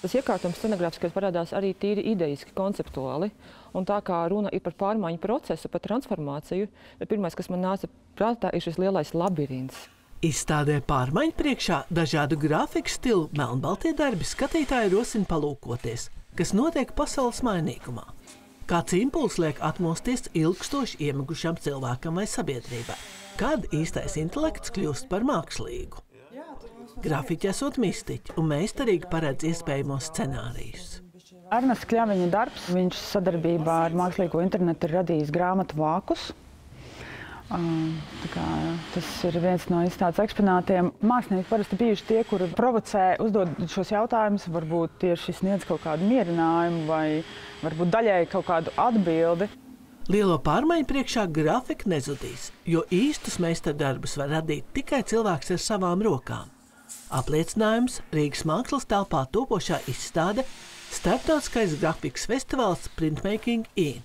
Tas iekārtojums scenogrāfiskais parādās arī tīri idejiski, konceptuāli. Un tā kā runa ir par pārmaiņu procesu, par transformāciju, tad pirmais, kas man nāca prātā, ir šis lielais labirints. Izstādē pārmaiņu priekšā dažādu grafiku stilu melnbaltie darbi skatītāji rosina palūkoties, kas notiek pasaules mainīgumā. Kāds impulss liek atmosties ilgstoši iemegušam cilvēkam vai sabiedrībai. Kad īstais intelekts kļūst par mākslīgu? Grafiķi esot mistiķi un meistarīgi paredz iespējamos scenārijus. Ernests Kļaviņa darbs, viņš sadarbībā ar mākslīgo internetu ir radījis grāmatu vākus. Kā, tas ir viens no izstādes eksponātiem. Mākslinieki parasti bijuši tie, kuri provocē, uzdod šos jautājumus, varbūt tieši sniedz kaut kādu mierinājumu vai varbūt daļēji kaut kādu atbildi. Lielo pārmaiņu priekšā grafika nezudīs, jo īstus meistardarbus var radīt tikai cilvēks ar savām rokām. Apliecinājums Rīgas mākslas telpā topošā izstāde Startautiskais grafikas festivāls Printmaking In.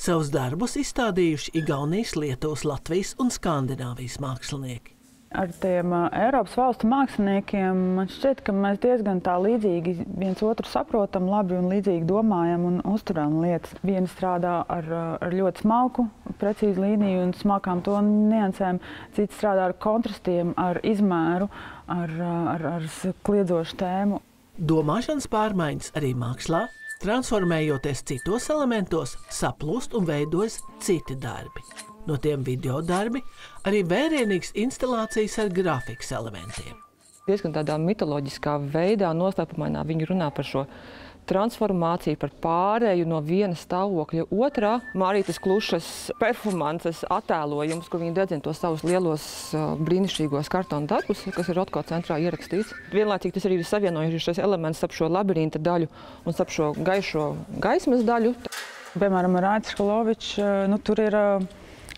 Savus darbus izstādījuši Igaunijas, Lietuvas, Latvijas un Skandināvijas mākslinieki. Ar tiem Eiropas valstu māksliniekiem man šķiet, ka mēs diezgan tā līdzīgi viens otru saprotam, labi un līdzīgi domājam un uzturam lietas. Viena strādā ar, ar ļoti smalku, precīzu līniju un smalkām tonu niansēm, cits strādā ar kontrastiem, ar izmēru, ar, ar, ar kliedzošu tēmu. Domāšanas pārmaiņas arī mākslā, transformējoties citos elementos, saplūst un veidojas citi darbi no tiem video darbi, arī vērienīgas instalācijas ar grafikas elementiem. Diezgan tādā mitoloģiskā veidā, noslēpumainā viņi runā par šo transformāciju, par pārēju no viena stāvokļa otrā. Mārītas Klušas performances attēlojums, kur viņi dedzina tos savus lielos brīnišķīgos kartonu darbus, kas ir Rotko centrā ierakstīts. Vienlaicīgi tas arī ir savienojušies elements ap šo labirinta daļu un ap šo gaišo gaismas daļu. Piemēram, ar Aits Školovičs, nu, tur ir uh,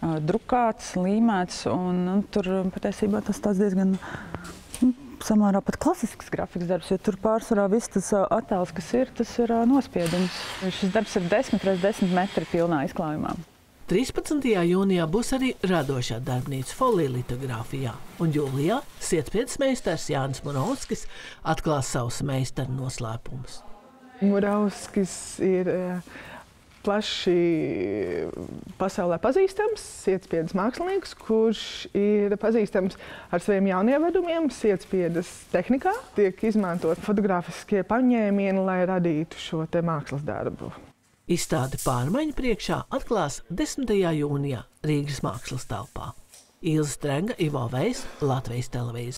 drukāts, līmēts. Un, un tur patiesībā tas diezgan nu, samērā pat klasisks grafikas darbs, jo tur pārsvarā viss tas attēls, kas ir, tas ir nospiedums. Šis darbs ir 10 x 10 metri pilnā izklājumā. 13. jūnijā būs arī radošā darbnīca folija litogrāfijā, un jūlijā sietspiedas meistars Jānis Murovskis atklās savus meistaru noslēpumus. Murovskis ir plaši pasaulē pazīstams sietspiedas mākslinieks, kurš ir pazīstams ar saviem jaunievedumiem sietspiedas tehnikā. Tiek izmantot fotografiskie paņēmieni, lai radītu šo te mākslas darbu. Izstāde pārmaiņu priekšā atklās 10. jūnijā Rīgas mākslas telpā. Ilza Strenga, Ivo Vejs, Latvijas televīzija.